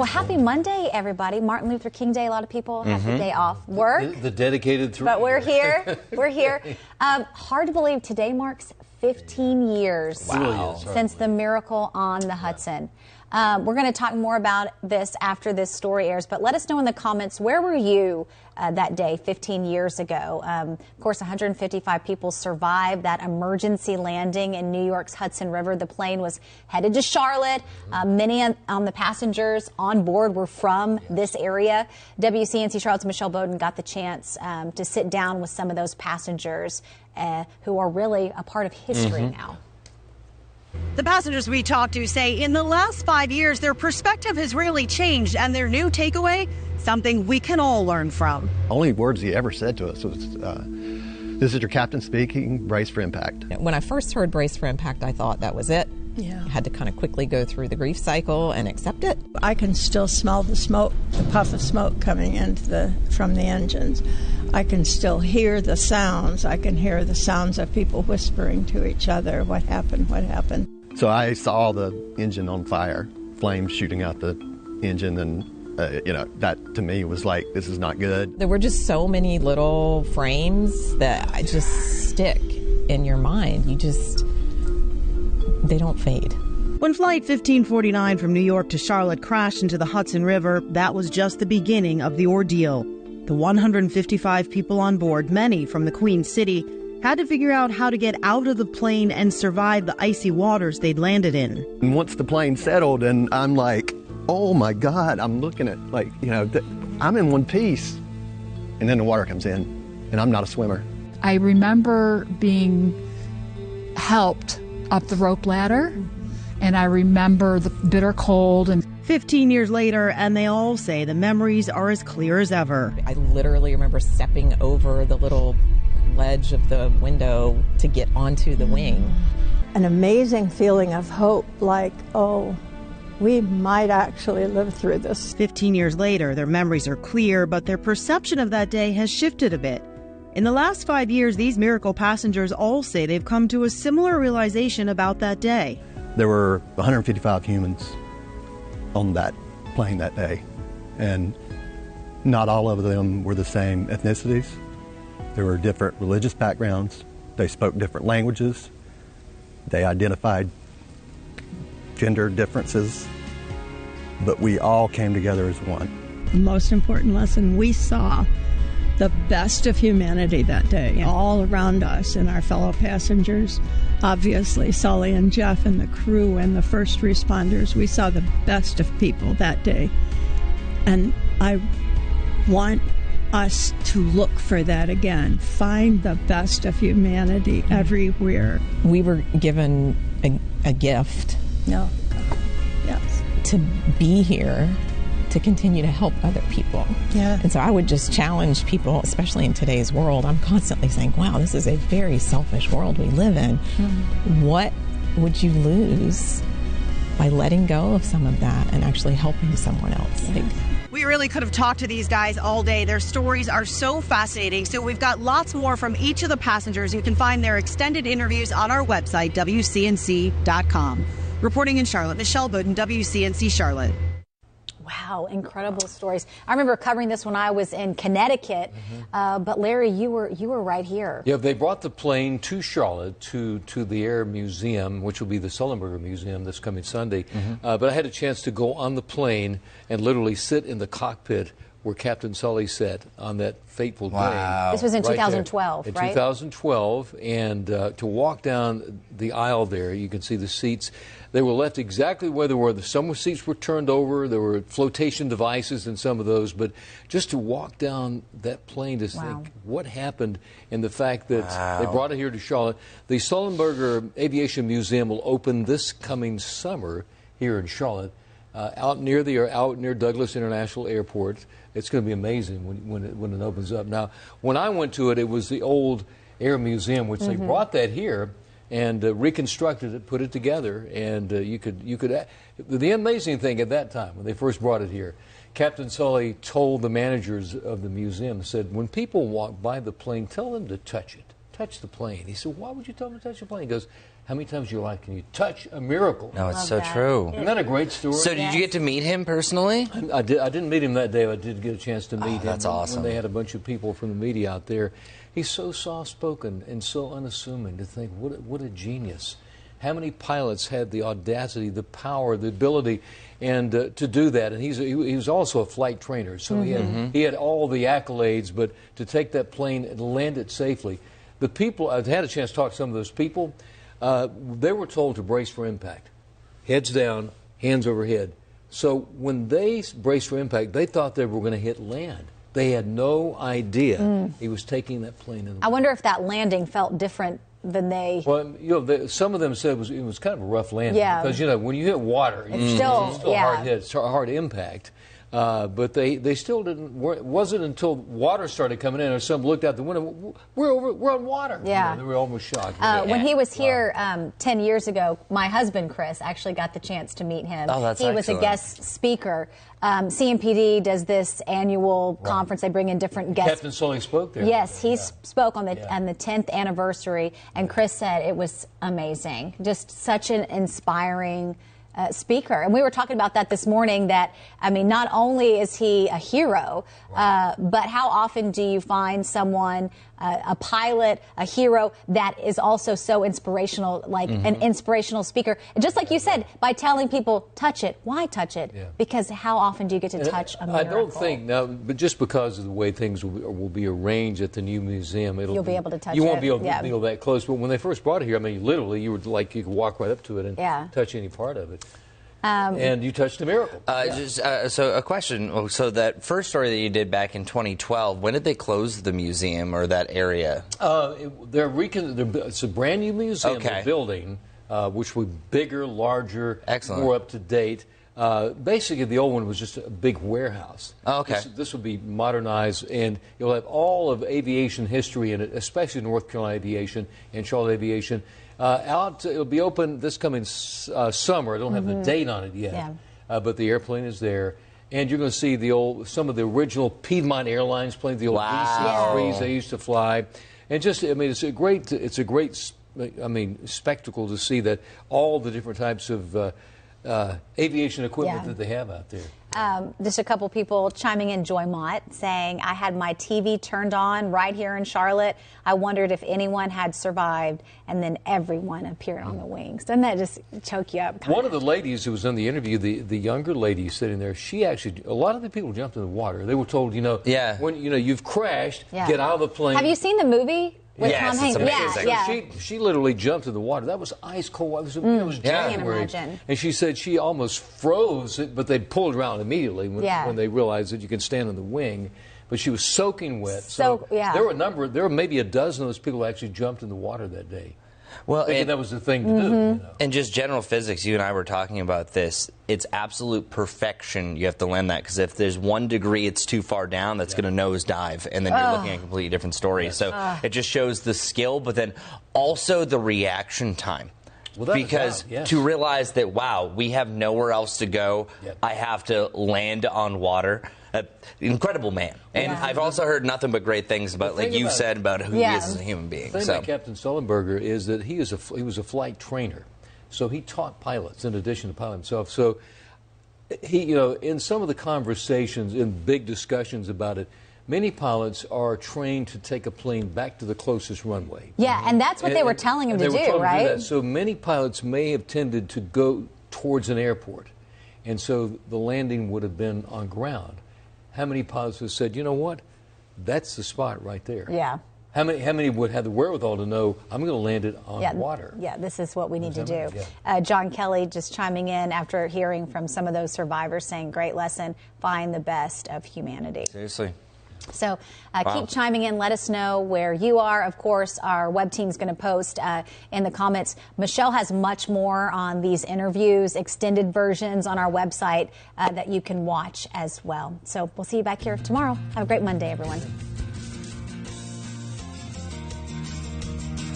Well, happy Monday, everybody. Martin Luther King Day. A lot of people have the day off work. The, the dedicated three. But we're here. We're here. Um, hard to believe today marks 15 years Wow. since the miracle on the Hudson. Um, we're going to talk more about this after this story airs, but let us know in the comments where were you uh, that day 15 years ago? Um, of course, 155 people survived that emergency landing in New York's Hudson River. The plane was headed to Charlotte. Uh, many on, on the passengers on board were from this area. WCNC Charlotte's Michelle Bowden got the chance um, to sit down with some of those passengers uh, who are really a part of history now. The passengers we talked to say in the last five years, their perspective has really changed, and their new takeaway something we can all learn from. Only words he ever said to us was, uh, This is your captain speaking, brace for impact. When I first heard Brace for Impact, I thought that was it. Yeah. I had to kind of quickly go through the grief cycle and accept it. I can still smell the smoke, the puff of smoke coming into the from the engines. I can still hear the sounds. I can hear the sounds of people whispering to each other, "What happened? What happened?" So I saw the engine on fire, flames shooting out the engine, and uh, you know that to me was like, this is not good. There were just so many little frames that I just stick in your mind. You just, they don't fade. When Flight 1549 from New York to Charlotte crashed into the Hudson River, that was just the beginning of the ordeal. The 155 people on board, many from the Queen City, had to figure out how to get out of the plane and survive the icy waters they'd landed in. And once the plane settled, and I'm like, oh my God, I'm looking at like, you know, th- I'm in one piece. And then the water comes in, and I'm not a swimmer. I remember being helped up the rope ladder, and I remember the bitter cold and 15 years later, and they all say the memories are as clear as ever. I literally remember stepping over the little ledge of the window to get onto the wing. An amazing feeling of hope, like, "Oh, we might actually live through this." 15 years later, their memories are clear, but their perception of that day has shifted a bit. In the last five years, these miracle passengers all say they've come to a similar realization about that day. There were 155 humans on that plane that day, and not all of them were the same ethnicities. There were different religious backgrounds. They spoke different languages. They identified gender differences, but we all came together as one. The most important lesson we saw the best of humanity that day, all around us and our fellow passengers. Obviously, Sully and Jeff and the crew and the first responders, we saw the best of people that day. And I want us to look for that again. Find the best of humanity mm-hmm. everywhere. We were given a, a gift No. Yes. to be here to continue to help other people. Yeah. And so I would just challenge people, especially in today's world. I'm constantly saying, wow, this is a very selfish world we live in. Mm-hmm. What would you lose by letting go of some of that and actually helping someone else? Like, We really could have talked to these guys all day. Their stories are so fascinating. So we've got lots more from each of the passengers. You can find their extended interviews on our website, WCNC.com. Reporting in Charlotte, Michelle Bowden, WCNC Charlotte. Wow, incredible stories. I remember covering this when I was in Connecticut, uh, but Larry, you were you were right here. Yeah, they brought the plane to Charlotte to, to the Air Museum, which will be the Sullenberger Museum this coming Sunday. Uh, but I had a chance to go on the plane and literally sit in the cockpit where Captain Sully sat on that fateful day. This was in Right there. 2012, In right? 2012, and uh, to walk down the aisle there, you can see the seats. They were left exactly where they were. The some seats were turned over. There were flotation devices in some of those. But just to walk down that plane to Wow. think what happened and the fact that they brought it here to Charlotte. The Sullenberger Aviation Museum will open this coming summer here in Charlotte, uh, out near the out near Douglas International Airport. It's going to be amazing when when it, when it opens up. Now, when I went to it, it was the old Air Museum, which they brought that here and uh, reconstructed it, put it together, and uh, you could you could. The amazing thing at that time when they first brought it here, Captain Sully told the managers of the museum said, when people walk by the plane, tell them to touch it. touch the plane. He said, Why would you tell them to touch the plane? He goes, How many times in your life can you touch a miracle? No, it's Love so that. true. Isn't that a great story? So, did you get to meet him personally? I, did, I didn't meet him that day. but I did get a chance to meet him. Oh, that's when- awesome. When they had a bunch of people from the media out there. He's so soft spoken and so unassuming to think, what, a- what a genius. How many pilots had the audacity, the power, the ability, and uh, to do that? And he's a, he, he was also a flight trainer, so he, Mm-hmm. had, he had all the accolades. But to take that plane and land it safely, the people I've had a chance to talk to some of those people. Uh, they were told to brace for impact heads down, hands overhead. So when they braced for impact, they thought they were going to hit land. They had no idea he was taking that plane in the I wonder if that landing felt different than they. well, you know, the, some of them said it was, it was kind of a rough landing Yeah. because you know when you hit water, It's still- it's still a yeah. hard hit, it's a hard impact. Uh, but they, they still didn't. It wasn't until water started coming in, or some looked out the window. We're over. We're on water. You Yeah. know, they were almost shocked. Uh, when he was here um, 10 years ago, my husband Chris actually got the chance to meet him. Oh, that's he was a guest speaker. Um, CMPD does this annual conference. They bring in different guests. Captain Sully spoke there. Yes, he Yeah. spoke on the Yeah. on the 10th anniversary, and Chris said it was amazing. Just such an inspiring uh, speaker. And we were talking about that this morning. That I mean, not only is he a hero, uh, but how often do you find someone, uh, a pilot, a hero that is also so inspirational, like an Mm-hmm. inspirational speaker? And just like you said, by telling people touch it. Why touch it? Yeah. Because how often do you get to touch a miracle? I don't think now, but just because of the way things will be, will be arranged at the new museum, it'll You'll be able to touch it. You won't be able yeah. to feel that close. But when they first brought it here, I mean, literally, you were like you could walk right up to it and Yeah. touch any part of it. Um, and you touched a miracle. Uh, just, uh, so a question. Oh, So that first story that you did back in 2012, when did they close the museum or that area? Uh, it, they're recon- they're, it's a brand new museum Okay. they're building, uh, which will be bigger, larger, Excellent. more up to date. Uh, basically, the old one was just a big warehouse. Oh, okay. This, this will be modernized, and you'll have all of aviation history in it, especially North Carolina aviation and Charlotte aviation. Uh, out, it'll be open this coming uh, summer. I don't have the date on it yet, Yeah. uh, but the airplane is there. And you're going to see the old, some of the original Piedmont Airlines planes, the old Wow. DC-3s they used to fly, and just I mean it's a great it's a great s- I mean spectacle to see that all the different types of uh, uh, aviation equipment Yeah. that they have out there. Um, just a couple people chiming in, Joy Mott, saying, I had my TV turned on right here in Charlotte. I wondered if anyone had survived, and then everyone appeared on the wings. Doesn't that just choke you up? One of the ladies who was in the interview, the, the younger lady sitting there, she actually a lot of the people jumped in the water. They were told, you know, Yeah. when you know you've crashed, Yeah. get out of the plane. Have you seen the movie with Yes, Tom Hanks? amazing. Yeah, yeah. She, she literally jumped in the water. That was ice cold. It was, it mm. was Yeah. I can't January. And she said she almost froze, but they pulled her out immediately when, Yeah. when they realized that you can stand on the wing. But she was soaking wet. So- yeah. There were a number. There were maybe a dozen of those people who actually jumped in the water that day, Well, and, that was the thing to do. Mm-hmm. You know? and just general physics, you and I were talking about this. It's absolute perfection. You have to land that because if there's one degree it's too far down, that's going to nosedive, and then you're looking at a completely different story. So it just shows the skill, but then also the reaction time. Without a because doubt, yes. to realize that wow, we have nowhere else to go. Yep. I have to land on water. Uh, incredible man, and Yeah. I've also heard nothing but great things about, like you about- said, about who Yeah. he is as a human being. The thing So. about Captain Sullenberger is that he is a he was a flight trainer, so he taught pilots in addition to pilot himself. So he, you know, in some of the conversations, in big discussions about it, many pilots are trained to take a plane back to the closest runway. Yeah, and that's what they were telling him to they were do, told right? that. So many pilots may have tended to go towards an airport, and so the landing would have been on ground. How many pilots have said, you know what, that's the spot right there? Yeah. How many? How many would have the wherewithal to know I'm going to land it on yeah, water? Yeah, this is what we need to do. that mean? Uh, John Kelly just chiming in after hearing from some of those survivors saying, great lesson, find the best of humanity. Seriously. So uh, Wow. keep chiming in. Let us know where you are. Of course, our web team is going to post uh, in the comments. Michelle has much more on these interviews, extended versions on our website uh, that you can watch as well. So we'll see you back here tomorrow. Have a great Monday, everyone.